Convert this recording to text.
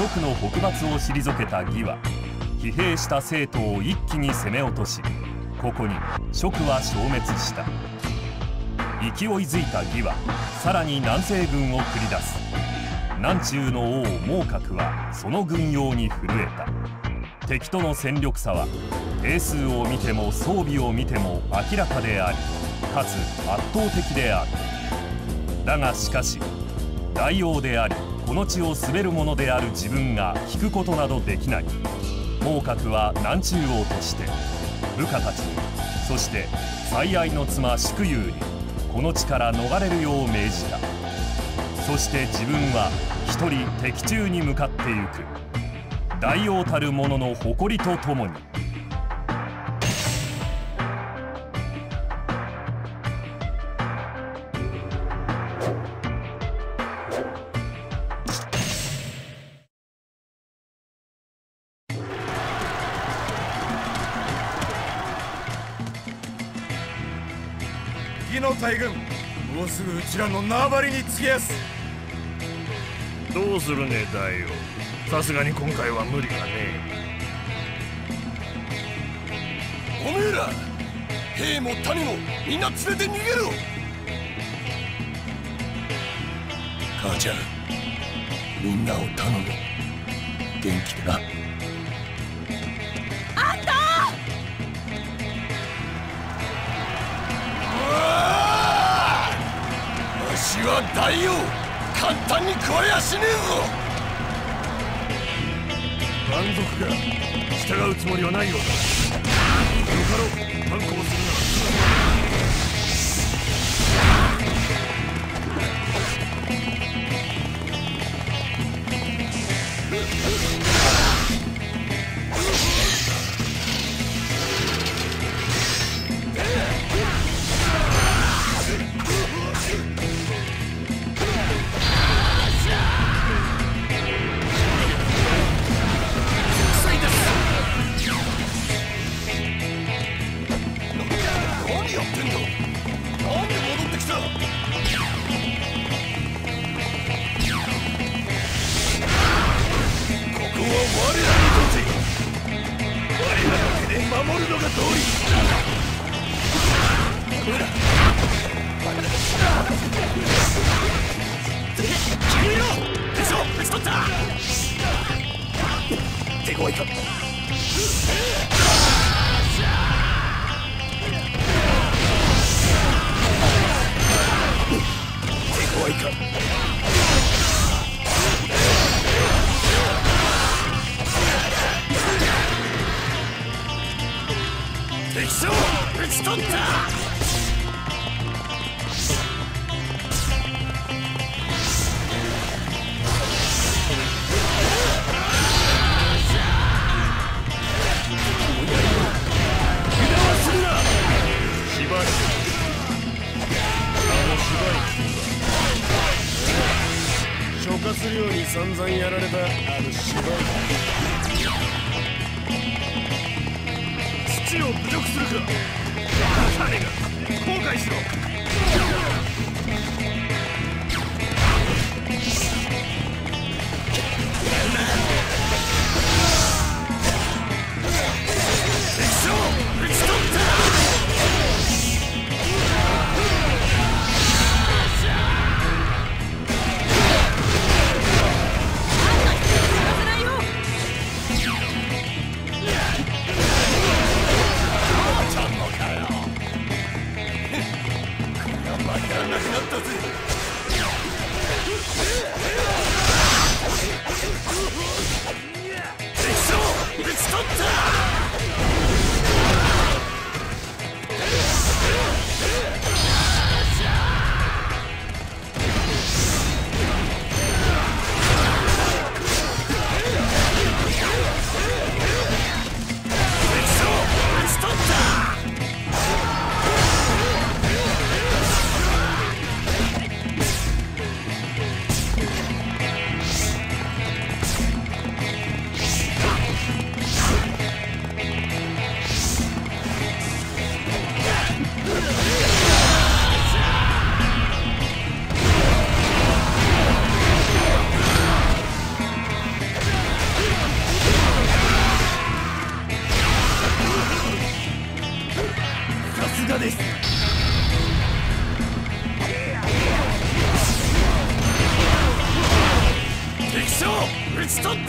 蜀の北伐を退けた義は疲弊した生徒を一気に攻め落としここに蜀は消滅した。勢いづいた義はさらに南西軍を繰り出す。南中の王孟獲はその軍用に震えた。敵との戦力差は兵数を見ても装備を見ても明らかでありかつ圧倒的である。だがしかし大王でありこの地を滑る者である自分が引くことなどできない。孟獲は南中王として部下たちにそして最愛の妻祝友にこの地から逃れるよう命じた。そして自分は一人敵中に向かってゆく。大王たる者の誇りとともに義の大軍もうすぐうちらの縄張りにつけやすどうするね大王さすがに今回は無理かねおめえら。兵も民もみんな連れて逃げろ。母ちゃんみんなを頼む。元気でなは大王。簡単に食わやしねえぞ。満足か従うつもりはないようだ。よかろう。反抗するな。何やってんだなんで戻ってきた？ここは我らにとって我らだけで守るのが道理。敵将討ち取った。しばらくあのしばらく諸葛亮に散々やられた。あの芝居。土を侮辱するか誰が後悔しろ。ったぜ。敵将討ち取ったです。敵将討ち取っ